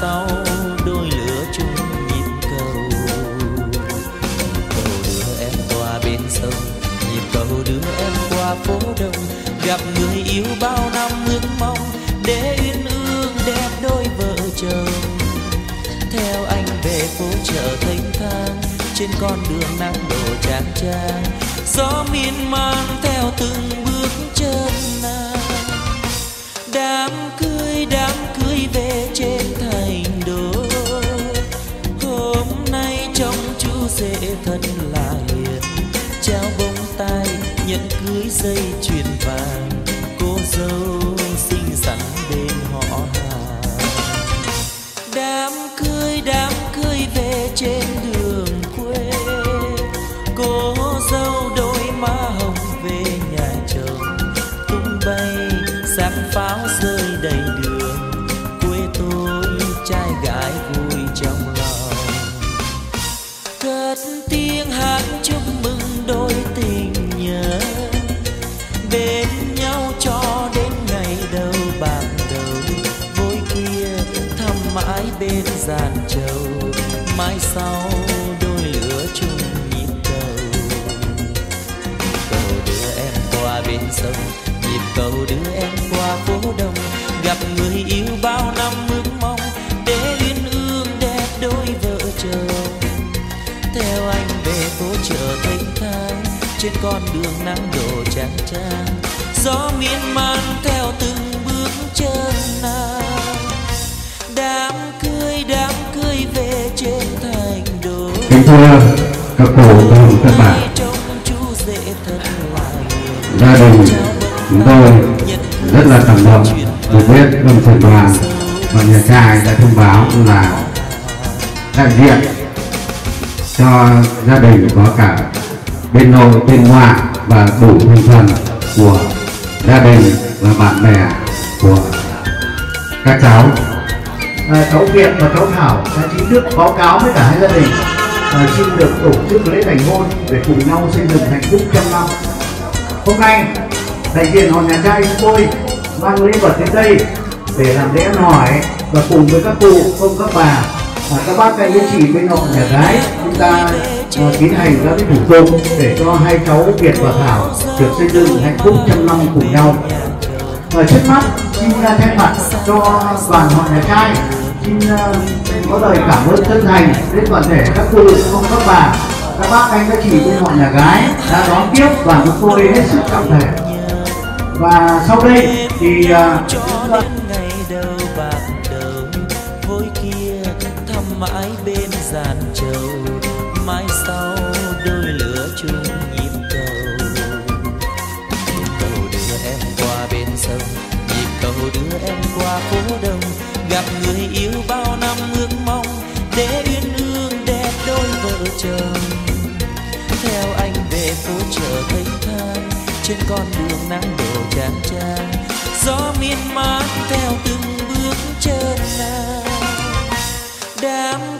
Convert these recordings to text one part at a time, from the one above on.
sau đôi lửa chung nhịp cầu. Cầu đưa em qua bên sông, nhịp cầu đưa em qua phố đông. Gặp người yêu bao năm ước mong, để uyên ương đẹp đôi vợ chồng. Theo anh về phố chợ thanh thang, trên con đường nắng đổ chang chang gió miên man theo từng bước chân nàng đám cưới đám cưới về trên thành đô. Hôm nay trong chú rể thật là hiền. Trao bông tai, nhận cưới dây chuyền vàng. Cô dâu xinh xắn bên họ hàng. Đám cưới đám cưới về trên đường sông. Nhịp cầu đưa em qua phố đông, gặp người yêu bao năm ước mong, để uyên ương đẹp đôi vợ chồng. Theo anh về phố chợ thanh thang, trên con đường nắng đổ chang chang, gió miên man theo từng bước chân nàng đám cưới đám cưới về trên thành đô kính thưa các cụ các bạn. Chúng tôi rất là cảm động được biết ông trưởng đoàn và nhà trai đã thông báo là đại diện cho gia đình có cả bên nội bên ngoại và đủ thành phần của gia đình và bạn bè của các cháu à, cháu Việt và cháu Thảo đã chính thức báo cáo với cả hai gia đình à, xin được tổ chức lễ thành hôn để cùng nhau xây dựng hạnh phúc trăm năm. Hôm nay đại diện họ nhà trai chúng tôi mang lễ vật đến đây để làm lễ ăn hỏi và cùng với các cụ ông các bà và các bác các anh chị bên họ nhà gái chúng ta ờ, tiến hành các cái thủ tục để cho hai cháu Việt và Thảo được xây dựng hạnh phúc trăm năm cùng nhau. Và trước mắt xin uh, thay mặt cho đoàn họ nhà trai xin uh, có lời cảm ơn chân thành đến toàn thể các cụ ông các bà các bác anh các chị bên họ nhà gái đã đón tiếp và chúng tôi hết sức trọng thể và sau đây thì uh, vối kia thăm mãi bên giàn trầu mai sau đôi lửa chung nhịp cầu. Nhịp cầu đưa em qua bên sông nhịp cầu đưa em qua phố đông. Gặp người yêu bao năm ước mong để uyên ương đẹp đôi vợ chồng. Theo anh về phố chợ thang trên con đường nắng đổ chán chang gió miên man theo từng bước chân nàng đám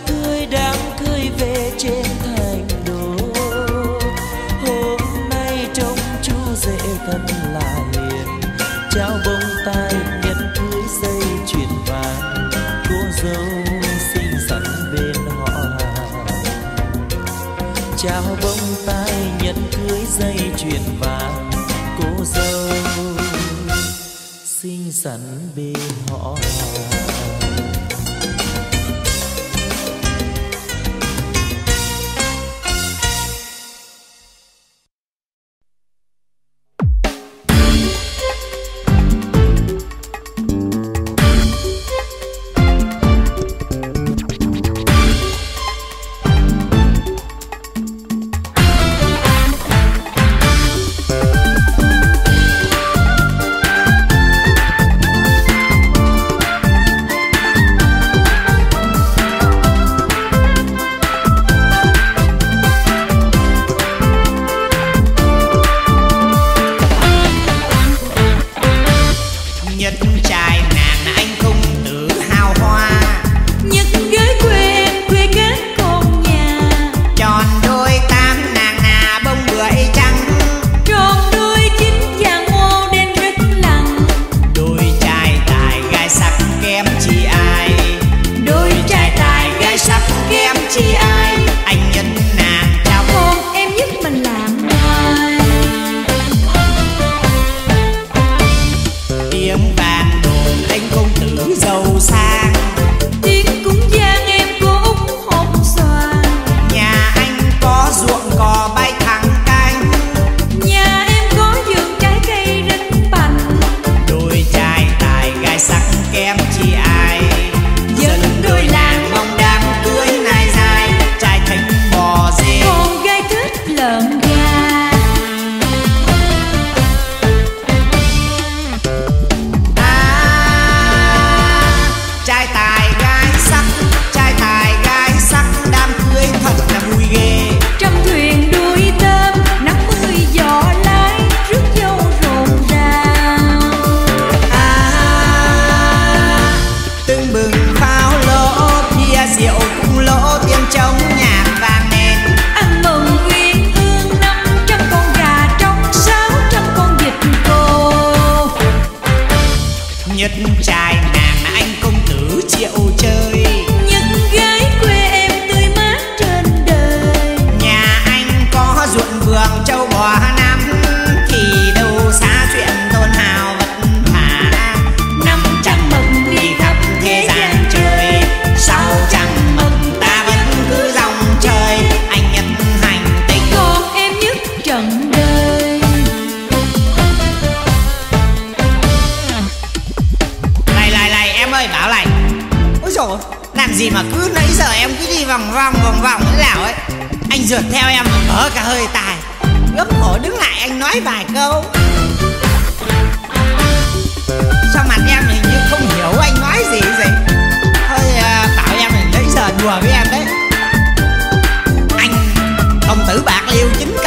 liều chính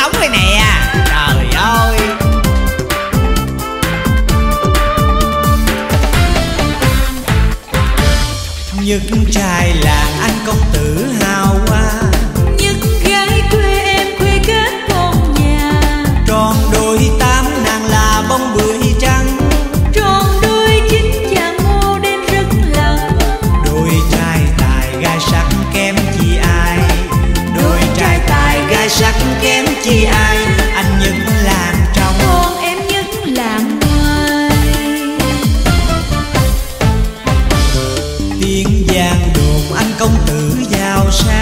anh công tử giàu sang.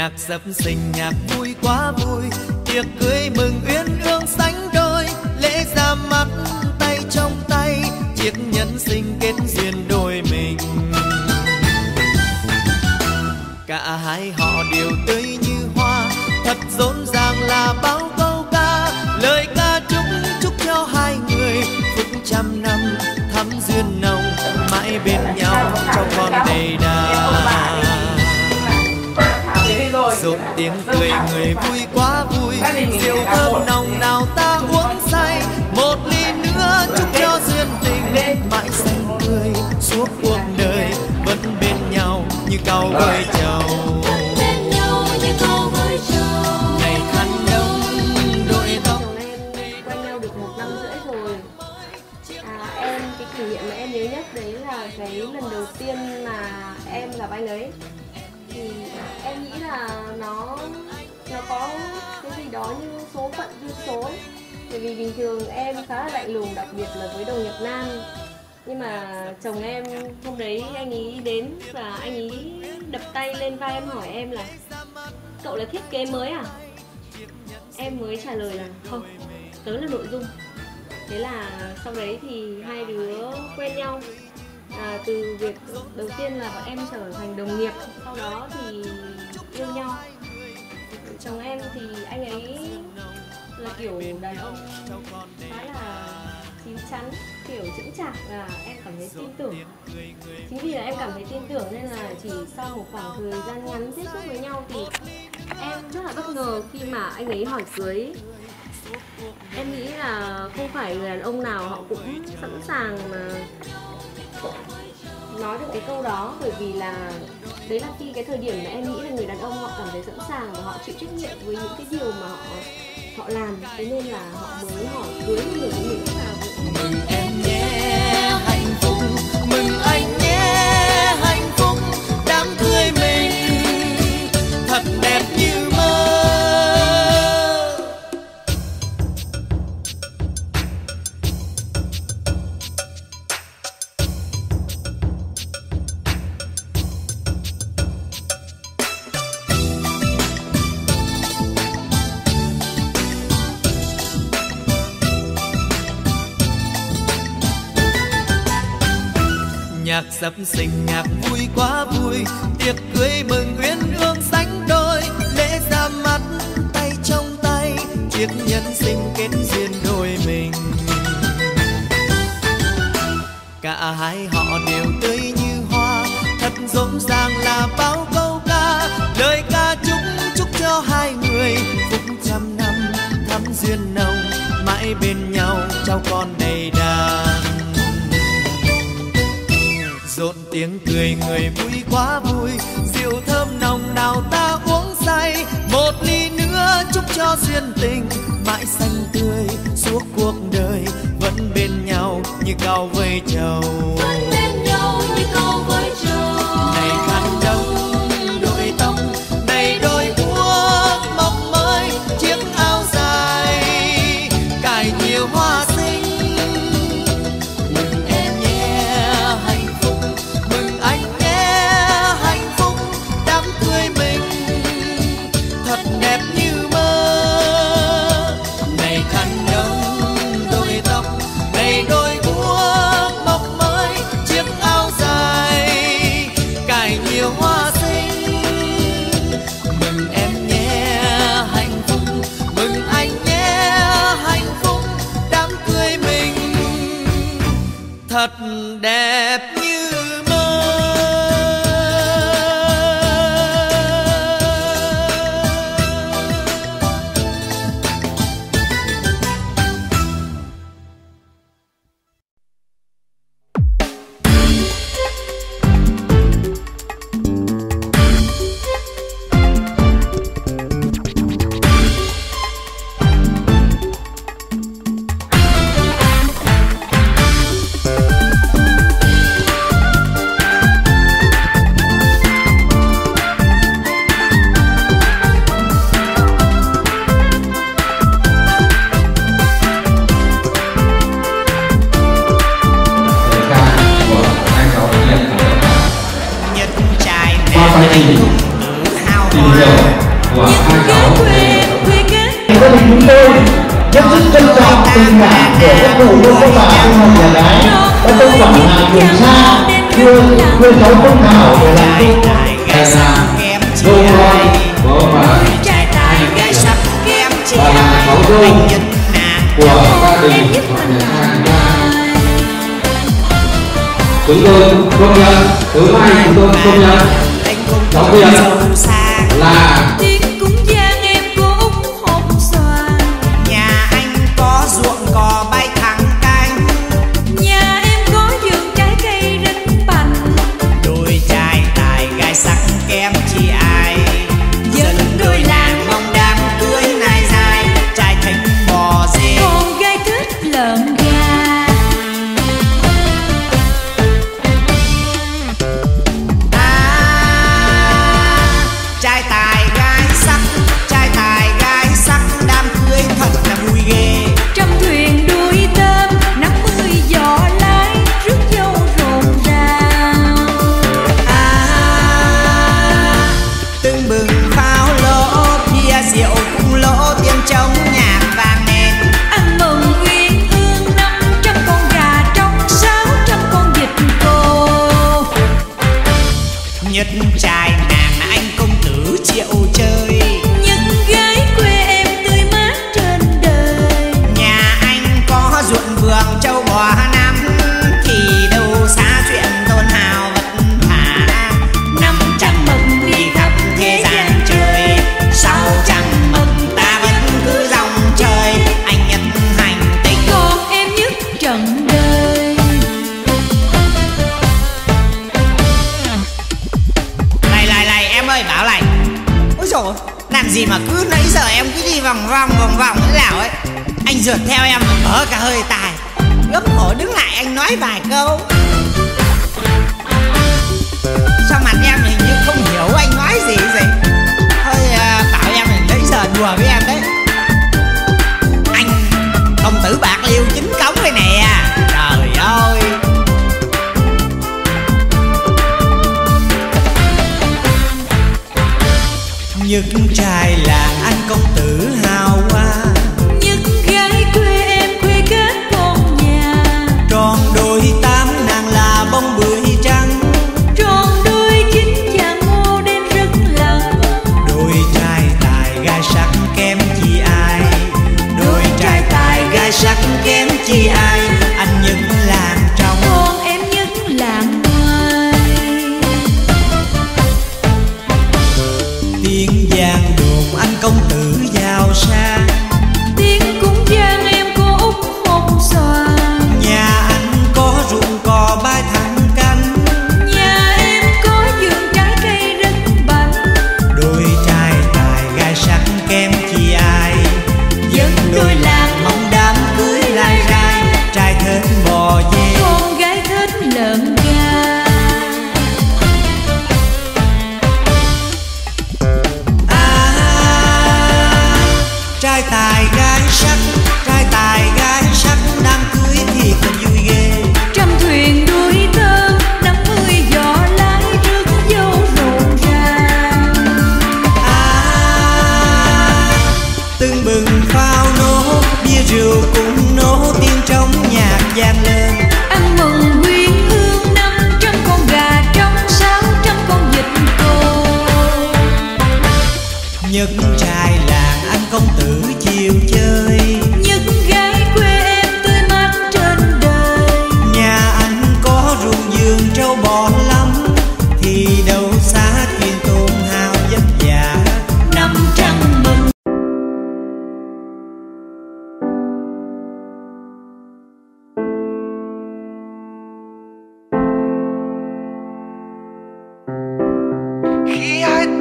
Nhạc sập sinh nhạc vui quá vui. Tiệc cưới mừng uyên ương sánh đôi. Lễ ra mắt, tay trong tay. Chiếc nhẫn sinh kết duyên đôi mình. Cả hai họ đều tươi như hoa. Thật rộn ràng là bao câu ca. Lời ca chúc chúc cho hai người. Phúc trăm năm thắm duyên nồng, mãi bên nhau cho con đầy đà. Rộn tiếng cười người vui quá vui. Rượu thơm nồng nào ta uống say. Một ly nữa chúc cho duyên tình. Mãi xanh tươi suốt cuộc đời vẫn bên nhau như cau với câu với trầu ngày khăn đông đôi tóc. Chồng em quen nhau được một năm rưỡi rồi em, cái kỷ niệm mà em nhớ nhất đấy là cái lần đầu tiên mà em gặp anh ấy là nó nó có cái gì đó như số phận duyên số ấy. bởi vì bình thường em khá là lạnh lùng đặc biệt là với đồng nghiệp nam. Nhưng mà chồng em hôm đấy anh ấy đến và anh ấy đập tay lên vai em hỏi em là cậu là thiết kế mới à? Em mới trả lời là không tớ là nội dung. Thế là sau đấy thì hai đứa quen nhau. À, từ việc đầu tiên là bọn em trở thành đồng nghiệp sau đó thì yêu nhau. Chồng em thì anh ấy là kiểu đàn ông khá là chín chắn, kiểu chững chạc là em cảm thấy tin tưởng. Chính vì là em cảm thấy tin tưởng nên là chỉ sau một khoảng thời gian ngắn tiếp xúc với nhau thì em rất là bất ngờ khi mà anh ấy hỏi cưới em nghĩ là không phải người đàn ông nào họ cũng sẵn sàng mà nói được cái câu đó, bởi vì là đấy là khi cái thời điểm mà em nghĩ là người đàn ông họ cảm thấy sẵn sàng và họ chịu trách nhiệm với những cái điều mà họ họ làm. Thế nên là họ mới hỏi cưới người của mình sắp sinh nhạc vui quá vui. Tiệc cưới mừng uyên ương sánh đôi. Lễ ra mắt, tay trong tay. Chiếc nhân sinh kết duyên đôi mình. Cả hai họ đều vui, quá vui. Rượu thơm nồng nào ta uống say. Một ly nữa chúc cho duyên tình. Mãi xanh tươi, suốt cuộc đời vẫn bên nhau như cao vây trầu bên nhau như cao với trầu đẹp dung của gia đình chúng tôi công nhận. Thứ hai chúng tôi công nhận. Giáo viên là đùa với em đấy? Anh công tử bạc liêu chính cống đây nè. Trời ơi. Nhưng trà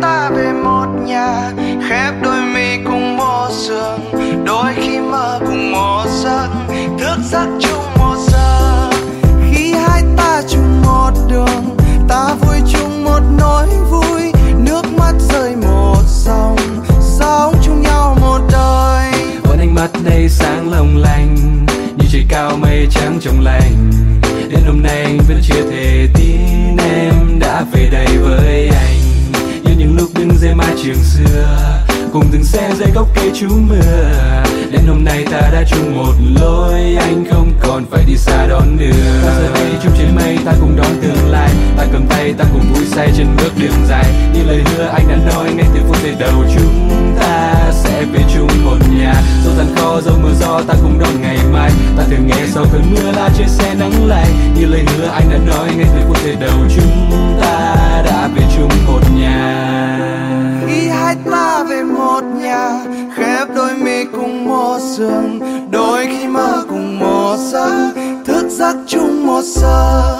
ta về một nhà, khép đôi mi cùng một giường đôi khi mơ cùng một giấc thức giấc chung một giờ khi hai ta chung một đường, ta vui chung một nỗi vui. Nước mắt rơi một dòng, sống chung nhau một đời. Vẫn ánh mắt đây sáng long lanh, như trời cao mây trắng trong lành. Đến hôm nay vẫn chưa thể tin em đã về đây với anh trường xưa. Cùng từng xe dây gốc cây chú mưa. Đến hôm nay ta đã chung một lối, anh không còn phải đi xa đón nữa. Ta sẽ đi chung trên mây, ta cùng đón tương lai. Ta cầm tay, ta cùng vui say trên bước đường dài. Như lời hứa, anh đã nói, ngay từ phút giây đầu chúng ta sẽ về chung một nhà. Dù tan khó dẫu mưa, gió, ta cùng đón ngày mai. Ta thường nghe sau cơn mưa lá trên xe nắng lại như lời hứa, anh đã nói, ngay từ phút giây đầu chúng ta đã về chung một nhà khi hai ta về một nhà, khép đôi mi cùng một giường đôi khi mơ cùng một giấc thức giấc chung một giờ